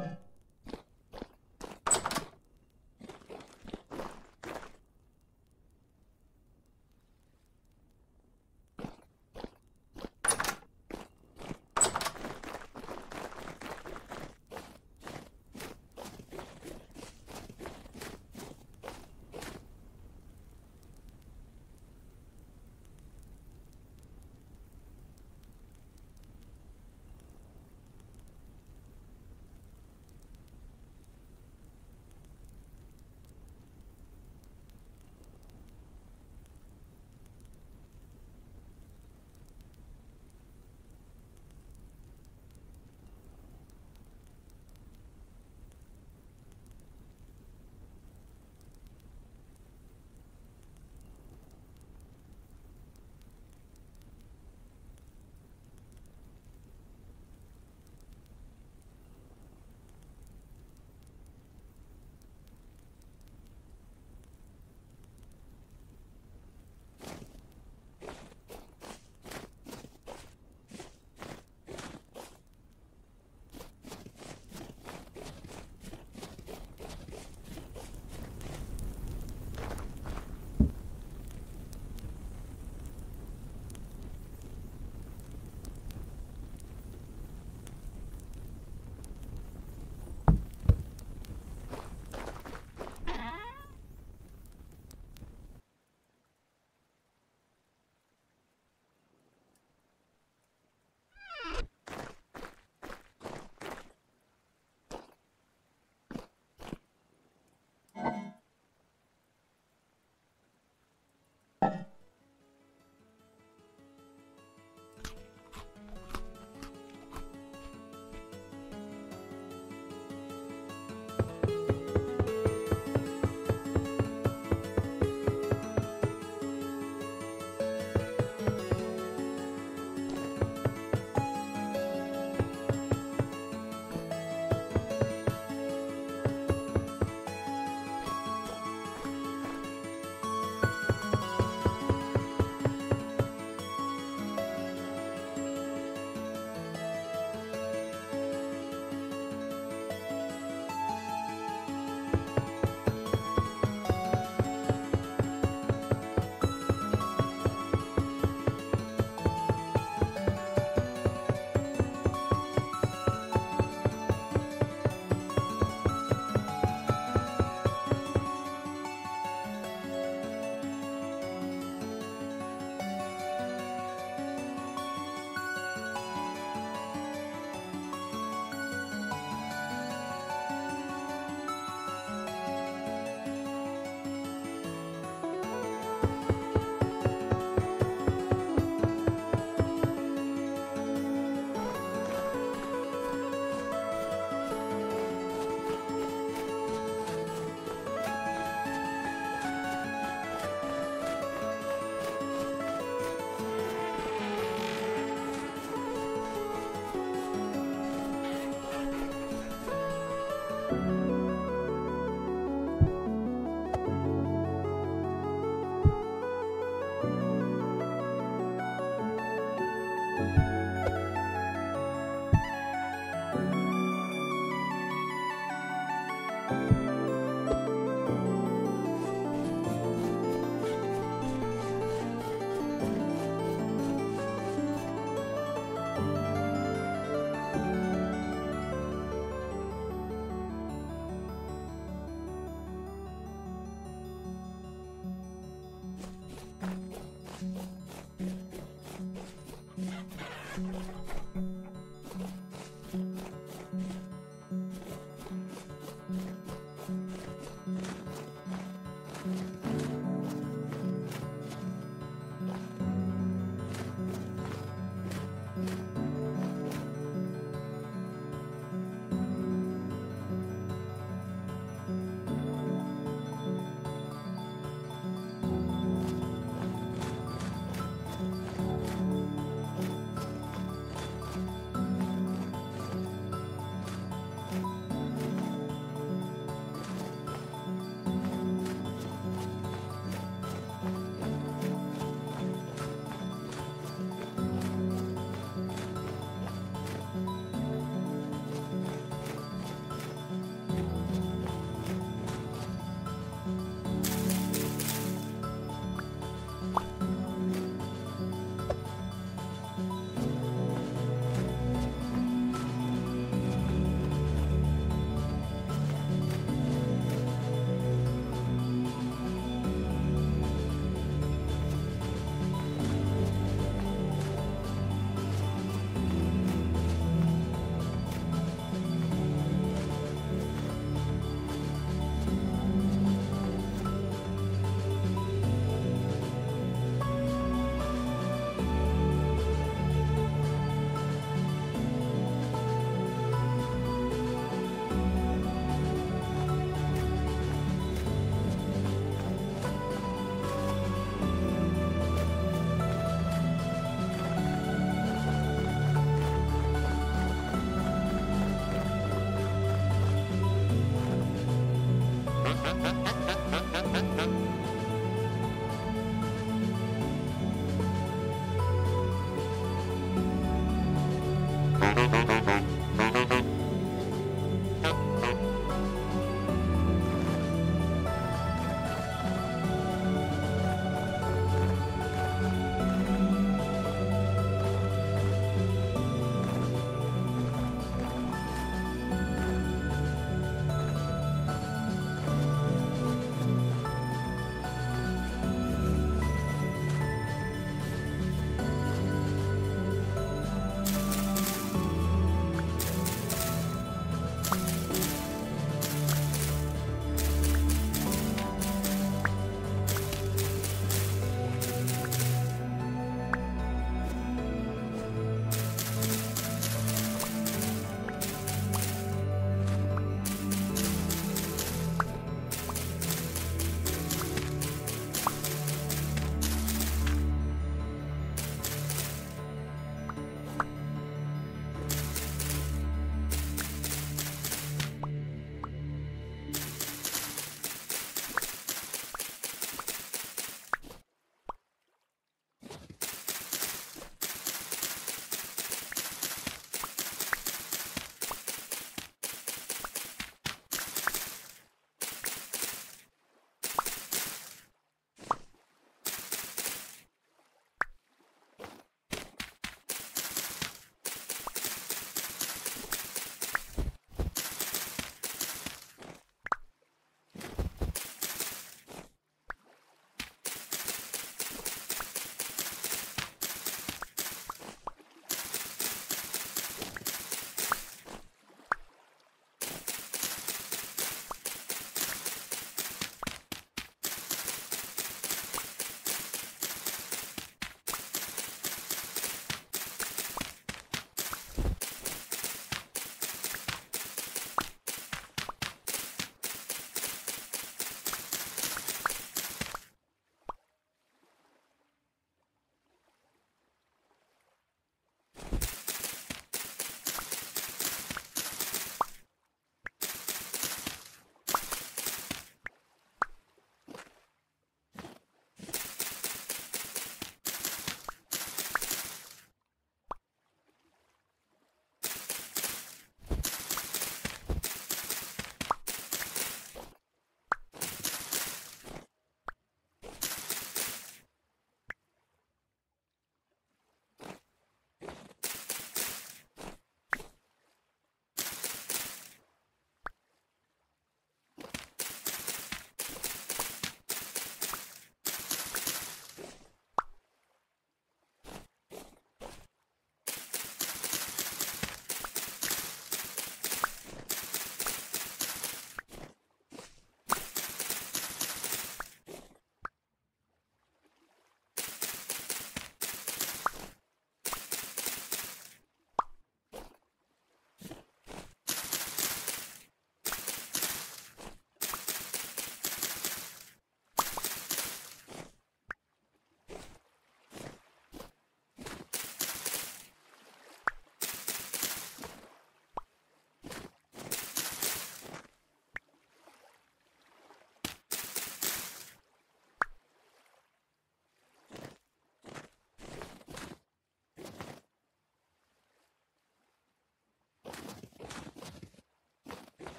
Bye.